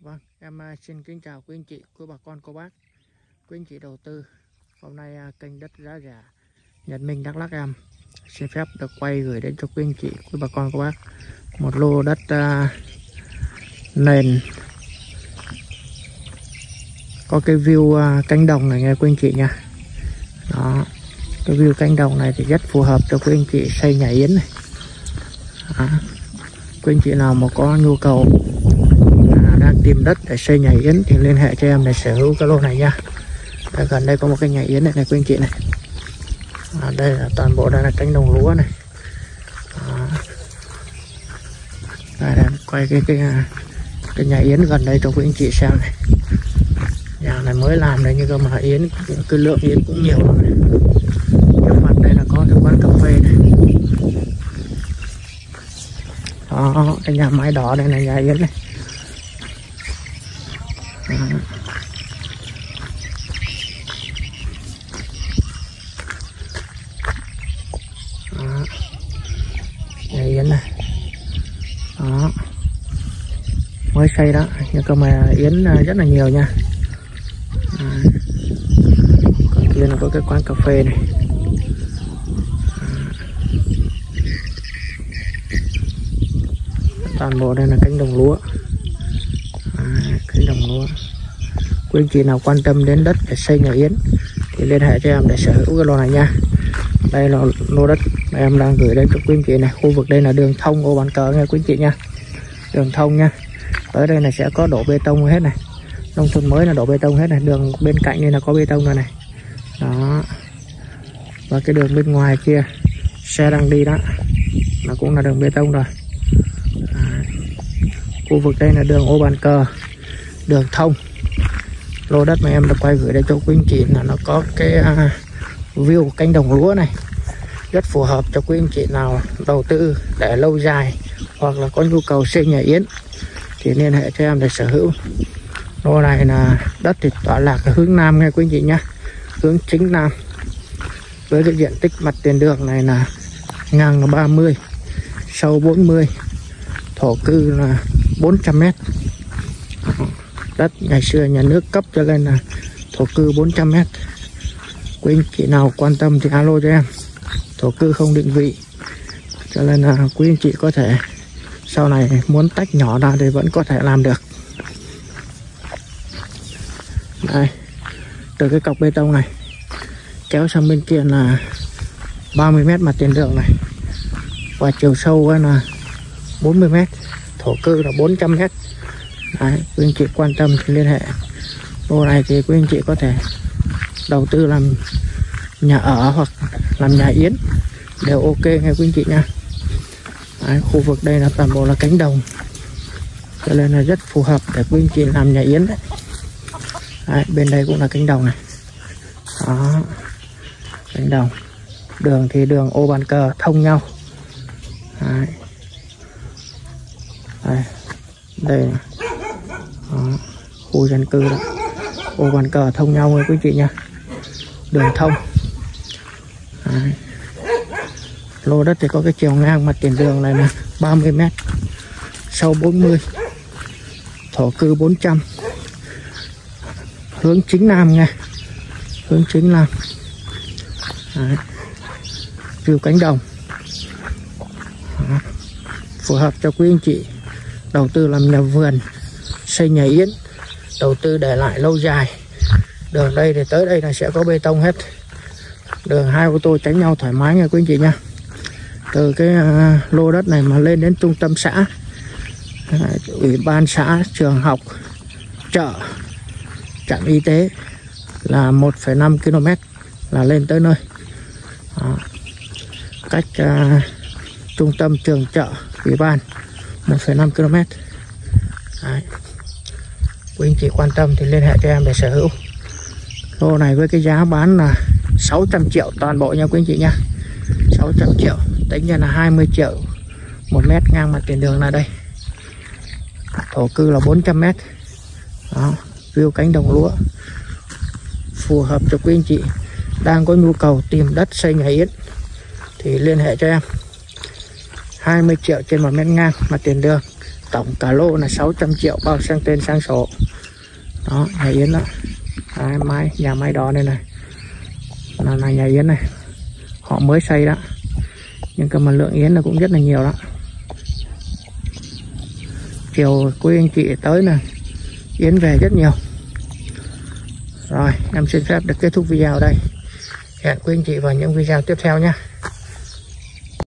Vâng, em à, xin kính chào quý anh chị, quý bà con, cô bác, quý anh chị đầu tư. Hôm nay à, kênh đất giá rẻ Nhật Minh Đắk Lắk em xin phép được quay gửi đến cho quý anh chị, quý bà con, cô bác một lô đất uh, nền có cái view uh, cánh đồng này nghe quý anh chị nha. Đó, cái view cánh đồng này thì rất phù hợp cho quý anh chị xây nhà yến này. Đó. Quý anh chị nào mà có nhu cầu tìm đất để xây nhà yến thì liên hệ cho em để sở hữu cái lô này nha. Đây, gần đây có một cái nhà yến này này quý anh chị này. À, đây là toàn bộ đây là cánh đồng lúa này. À, đây quay cái cái cái nhà yến gần đây cho quý anh chị xem này. Nhà này mới làm đấy nhưng mà yến cái lượng yến cũng nhiều lắm này. Trước mặt đây là có cái quán cà phê này. Đó cái nhà máy đỏ đây là nhà yến này đây, yến này. Đó. Mới xây đó. Nhưng cơ mà yến à, rất là nhiều nha. À. còn kia là có cái quán cà phê này. Toàn bộ đây là cánh đồng lúa cánh đồng lúa. Quý anh chị nào quan tâm đến đất để xây nhà yến thì liên hệ cho em để sở hữu cái lô này nha. Đây là lô đất mà em đang gửi đến cho quý anh chị này. Khu vực đây là đường thông ô bàn cờ nha quý anh chị nha. Đường thông nha. Tới đây này sẽ có đổ bê tông hết này. Nông thôn mới là đổ bê tông hết này. Đường bên cạnh đây là có bê tông rồi này. Đó. Và cái đường bên ngoài kia xe đang đi đó là cũng là đường bê tông rồi. À, khu vực đây là đường ô bàn cờ đường thông. Lô đất mà em đã quay gửi đây cho quý anh chị là nó có cái à, view cánh đồng lúa này. Rất phù hợp cho quý anh chị nào đầu tư để lâu dài hoặc là có nhu cầu xây nhà yến thì liên hệ cho em để sở hữu. Lô này là đất thì tọa lạc ở hướng nam nghe quý anh chị nhé. Hướng chính nam. Với cái diện tích mặt tiền đường này là ngang là 30 sâu 40 thổ cư là 400 mét đất. Ngày xưa nhà nước cấp cho nên là thổ cư 400 mét. Quý anh chị nào quan tâm thì alo cho em. Thổ cư không định vị. Cho nên là quý anh chị có thể sau này muốn tách nhỏ ra thì vẫn có thể làm được. Đây, từ cái cọc bê tông này, kéo sang bên kia là 30 mét mặt tiền đường này. Và chiều sâu là 40 mét. Thổ cư là 400 mét. Đấy, quý anh chị quan tâm thì liên hệ. Lô này thì quý anh chị có thể đầu tư làm nhà ở hoặc làm nhà yến. Đều ok nghe quý anh chị nha. Đấy, khu vực đây là toàn bộ là cánh đồng. Cho nên là rất phù hợp để quý anh chị làm nhà yến đấy. đấy bên đây cũng là cánh đồng này. Đó cánh đồng. Đường thì đường ô bàn cờ thông nhau. Đấy. đây đây khu dân cư đó. Ô bàn cờ thông nhau với quý chị nha. Đường thông. Đấy. lô đất thì có cái chiều ngang mặt tiền đường này là 30 mét. Sâu 40 thổ cư 400 hướng chính nam nha. Hướng chính nam. Đấy. view cánh đồng. Đấy. phù hợp cho quý anh chị đầu tư làm nhà vườn, xây nhà yến đầu tư để lại lâu dài. Đường đây thì tới đây là sẽ có bê tông hết. Đường hai ô tô tránh nhau thoải mái nha quý anh chị nha. Từ cái uh, lô đất này mà lên đến trung tâm xã uh, ủy ban xã trường học chợ trạm y tế là 1,5 km là lên tới nơi. Đó. cách uh, trung tâm trường chợ ủy ban 1,5 km Đấy quý anh chị quan tâm thì liên hệ cho em để sở hữu. Lô này với cái giá bán là 600 triệu toàn bộ nha quý anh chị nha. 600 triệu, tính ra là 20 triệu một mét ngang mặt tiền đường là đây. Thổ cư là 400 mét. Đó, view cánh đồng lúa. Phù hợp cho quý anh chị đang có nhu cầu tìm đất xây nhà yến thì liên hệ cho em. 20 triệu trên một mét ngang mặt tiền đường tổng cả lô là 600 triệu bao sang tên sang sổ đó nhà yến đó. Đấy, máy nhà máy đó đây này. Là, là nhà yến này. Họ mới xây đó. Nhưng cơ mà lượng yến là cũng rất là nhiều đó. Chiều quý anh chị tới nè. Yến về rất nhiều. Rồi em xin phép được kết thúc video ở đây. Hẹn quý anh chị vào những video tiếp theo nhé